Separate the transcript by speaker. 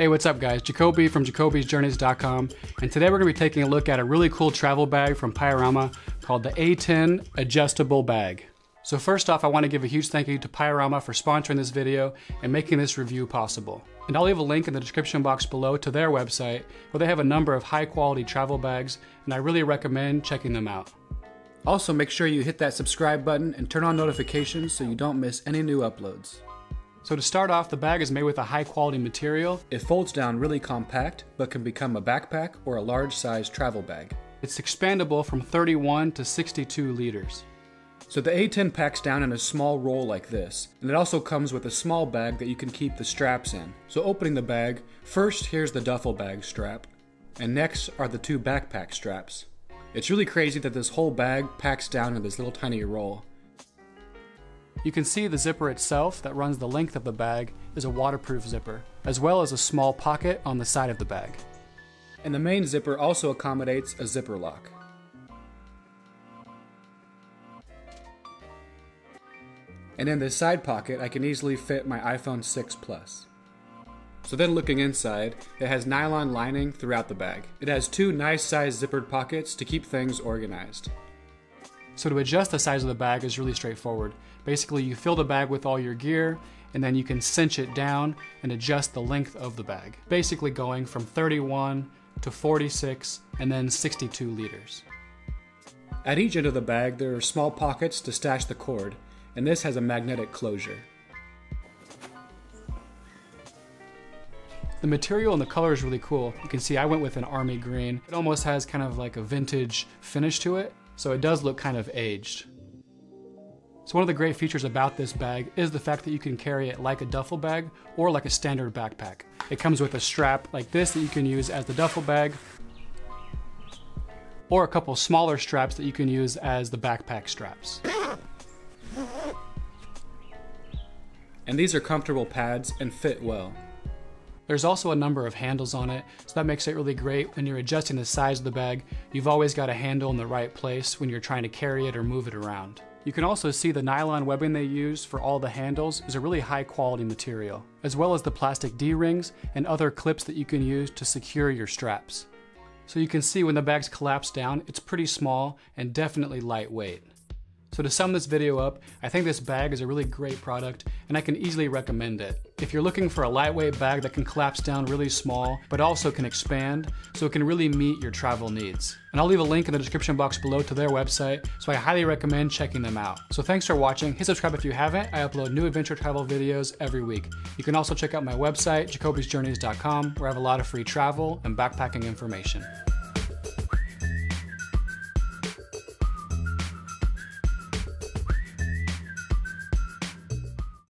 Speaker 1: Hey, what's up guys? Jacoby from jacobysjourneys.com and today we're going to be taking a look at a really cool travel bag from Piorama called the A10 Adjustable Bag. So first off, I want to give a huge thank you to Piorama for sponsoring this video and making this review possible. And I'll leave a link in the description box below to their website where they have a number of high quality travel bags and I really recommend checking them out. Also, make sure you hit that subscribe button and turn on notifications so you don't miss any new uploads. So to start off, the bag is made with a high quality material. It folds down really compact, but can become a backpack or a large size travel bag. It's expandable from 31 to 62 liters. So the A10 packs down in a small roll like this, and it also comes with a small bag that you can keep the straps in. So opening the bag, first here's the duffel bag strap, and next are the two backpack straps. It's really crazy that this whole bag packs down in this little tiny roll. You can see the zipper itself that runs the length of the bag is a waterproof zipper, as well as a small pocket on the side of the bag. And the main zipper also accommodates a zipper lock. And in this side pocket, I can easily fit my iPhone 6 Plus. So then looking inside, it has nylon lining throughout the bag. It has two nice sized zippered pockets to keep things organized. So to adjust the size of the bag is really straightforward. Basically, you fill the bag with all your gear, and then you can cinch it down and adjust the length of the bag. Basically going from 31 to 46 and then 62 liters. At each end of the bag, there are small pockets to stash the cord, and this has a magnetic closure. The material and the color is really cool. You can see I went with an army green. It almost has kind of like a vintage finish to it, so it does look kind of aged. So one of the great features about this bag is the fact that you can carry it like a duffel bag or like a standard backpack. It comes with a strap like this that you can use as the duffel bag or a couple smaller straps that you can use as the backpack straps. And these are comfortable pads and fit well. There's also a number of handles on it, so that makes it really great when you're adjusting the size of the bag. You've always got a handle in the right place when you're trying to carry it or move it around. You can also see the nylon webbing they use for all the handles is a really high quality material, as well as the plastic D-rings and other clips that you can use to secure your straps. So you can see when the bags collapse down, it's pretty small and definitely lightweight. So to sum this video up, I think this bag is a really great product and I can easily recommend it. If you're looking for a lightweight bag that can collapse down really small, but also can expand, so it can really meet your travel needs. And I'll leave a link in the description box below to their website, so I highly recommend checking them out. So thanks for watching, hit subscribe if you haven't, I upload new adventure travel videos every week. You can also check out my website, jacobysjourneys.com, where I have a lot of free travel and backpacking information.